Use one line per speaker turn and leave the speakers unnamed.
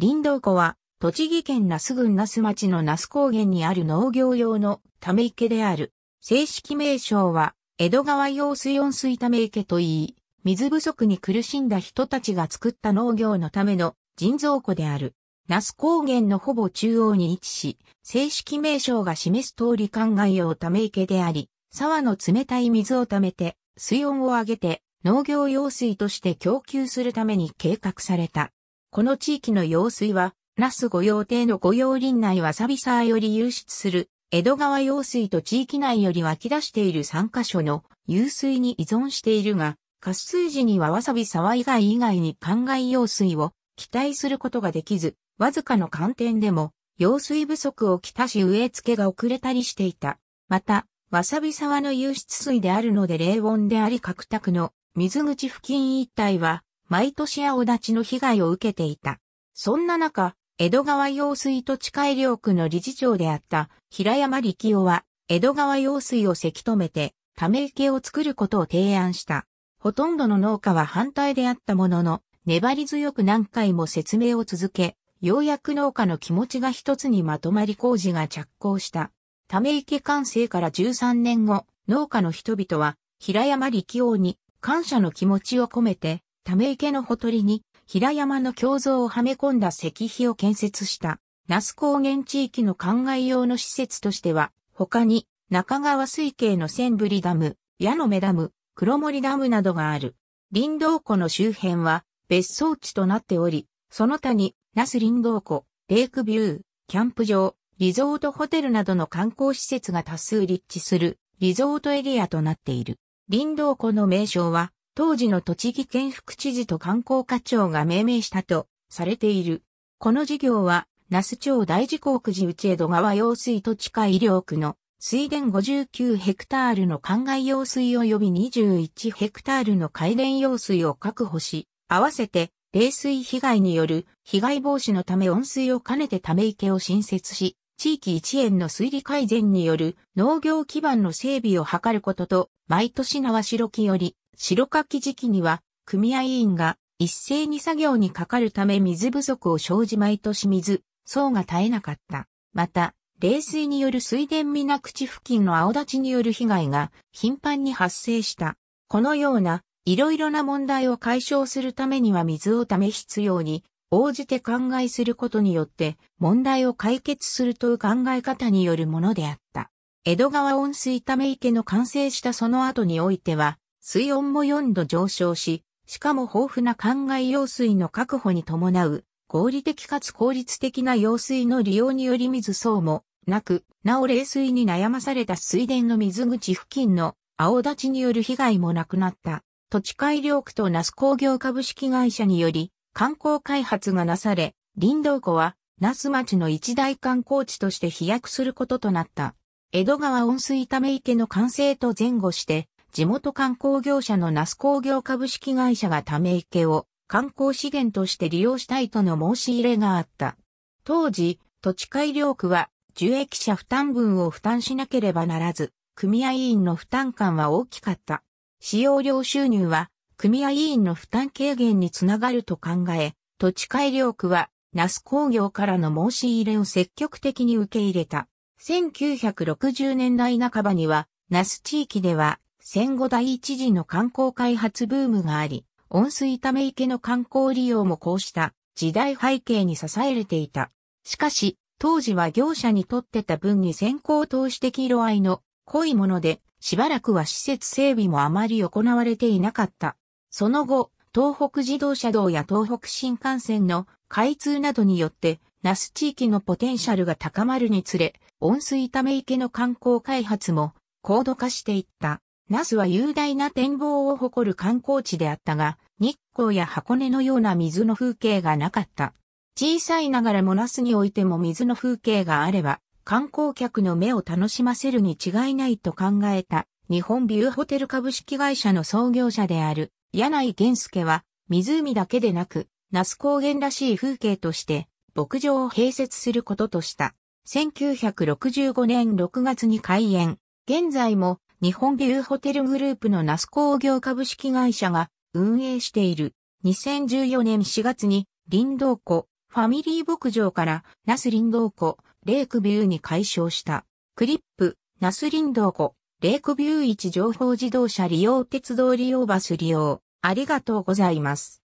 林道湖は、栃木県那須郡那須町の那須高原にある農業用のため池である。正式名称は、江戸川用水温水ため池といい、水不足に苦しんだ人たちが作った農業のための人造湖である。那須高原のほぼ中央に位置し、正式名称が示す通り灌漑用ため池であり、沢の冷たい水を溜めて、水温を上げて農業用水として供給するために計画された。この地域の用水は、那須御用邸の御用林内わさび沢より湧出する、江戸川用水と地域内より湧き出している3カ所の湧水に依存しているが、渇水時にはわさび沢以外以外に灌漑用水を期待することができず、わずかの寒天でも、用水不足をきたし植え付けが遅れたりしていた。また、わさび沢の湧出水であるので冷温であり角卓の水口付近一帯は毎年青立ちの被害を受けていた。そんな中、江戸川用水土地改良区の理事長であった平山力夫は、江戸川用水をせき止めて、ため池を作ることを提案した。ほとんどの農家は反対であったものの、粘り強く何回も説明を続け、ようやく農家の気持ちが一つにまとまり工事が着工した。ため池完成から13年後、農家の人々は、平山力夫に感謝の気持ちを込めて、ため池のほとりに、平山の胸像をはめ込んだ石碑を建設した。那須高原地域の灌漑用の施設としては、他に、中川水系の千振ダム、矢野目ダム、黒森ダムなどがある。林道湖の周辺は、別荘地となっており、その他に、那須林道湖、レイクビュー、キャンプ場、リゾートホテルなどの観光施設が多数立地する、リゾートエリアとなっている。林道湖の名称は、当時の栃木県副知事と観光課長が命名したとされている。この事業は、那須町大事航空寺内江戸川用水土地下医療区の水田59ヘクタールの灌漑用水及び21ヘクタールの海田用水を確保し、合わせて冷水被害による被害防止のため温水を兼ねてため池を新設し、地域一円の水利改善による農業基盤の整備を図ることと、毎年縄白木より白柿時期には、組合員が一斉に作業にかかるため水不足を生じ毎年水、層が絶えなかった。また、冷水による水田水口付近の青立ちによる被害が頻繁に発生した。このようないろいろな問題を解消するためには水をため必要に応じて考えすることによって問題を解決するという考え方によるものであった。江戸川温水ため池の完成したその後においては水温も4度上昇し、しかも豊富な灌漑用水の確保に伴う、合理的かつ効率的な用水の利用により水層もなく、なお冷水に悩まされた水田の水口付近の青立ちによる被害もなくなった。土地改良区と那須工業株式会社により観光開発がなされ、林道湖は那須町の一大観光地として飛躍することとなった。江戸川温水ため池の完成と前後して、地元観光業者の那須工業株式会社がため池を観光資源として利用したいとの申し入れがあった。当時、土地改良区は受益者負担分を負担しなければならず、組合員の負担感は大きかった。使用料収入は組合員の負担軽減につながると考え、土地改良区は那須工業からの申し入れを積極的に受け入れた。1960年代半ばには、那須地域では戦後第一次の観光開発ブームがあり、温水ため池の観光利用もこうした時代背景に支えれていた。しかし、当時は業者にとってた分に先行投資的色合いの濃いもので、しばらくは施設整備もあまり行われていなかった。その後、東北自動車道や東北新幹線の開通などによって、那須地域のポテンシャルが高まるにつれ、温水ため池の観光開発も高度化していった。那須は雄大な展望を誇る観光地であったが、日光や箱根のような水の風景がなかった。小さいながらも那須においても水の風景があれば、観光客の目を楽しませるに違いないと考えた、日本ビューホテル株式会社の創業者である、柳井玄介は、湖だけでなく、那須高原らしい風景として、牧場を併設することとした。1965年6月に開園。現在も日本ビューホテルグループのナス工業株式会社が運営している。2014年4月に林道湖、ファミリー牧場からナス林道湖、レイクビューに改称した。クリップ、ナス林道湖、レイクビュー1情報自動車利用鉄道利用バス利用。ありがとうございます。